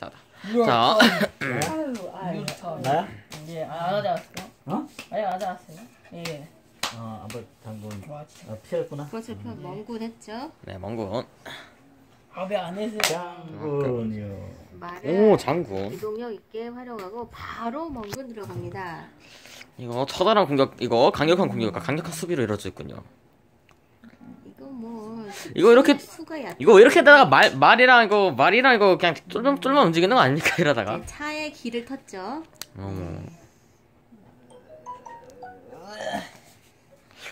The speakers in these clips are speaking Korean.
자, 자, 아유, 아유. 나야? 예, 알아들었어. 어? 예, 알아들었어요. 예. 어, 아빠 장군 와, 진짜. 아, 피했구나. 그것을 편 멍군 했죠. 네, 멍군. 밥에 안 해서. 장군이요. 말을 오, 장군. 이동력 있게 활용하고 바로 멍군 들어갑니다. 이거 처절한 공격, 이거 강력한 공격과 강력한 수비로 이루어져 있군요. 이거 뭐 이거 이렇게-. 이거 이렇게다가 말 말이랑 이거 말이랑 이거 그냥 쫄면 쫄면 움직이는 거 아닙니까 이러다가? 네, 차에 기를 텄죠. 어머.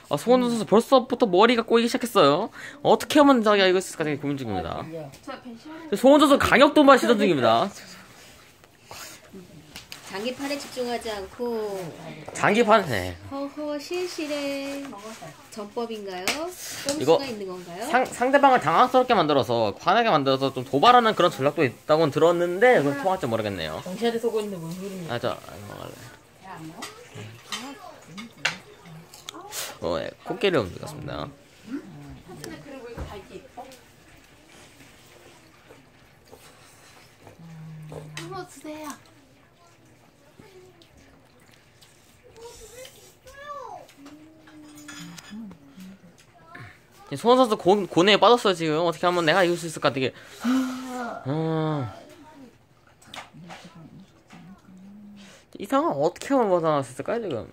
아, 소원 선수 벌써부터 머리가 꼬이기 시작했어요. 어떻게 하면 자기가 이거 있을까 되게 고민 중입니다. 소원 선수 강력 도발 시도 중입니다. 장기판에 집중하지 않고 장기판, 네. 허허 실실의 전법인가요? 이거 꼼수가 있는 건가요? 상, 상대방을 당황스럽게 만들어서 화나게 만들어서 좀 도발하는 그런 전략도 있다고는 들었는데 그건 통할지 모르겠네요. 경찰에 속고 있는데 뭔 소리냐. 아, 저, 아, 먹을래. 어, 예, 코끼리 움직였습니다. 주세요. 소원 선수 고, 고뇌에 빠졌어요 지금. 어떻게 하면 내가 이길 수 있을까? 되게. 음. 이 상황 어떻게 하면 벗어날 수 있을까요 지금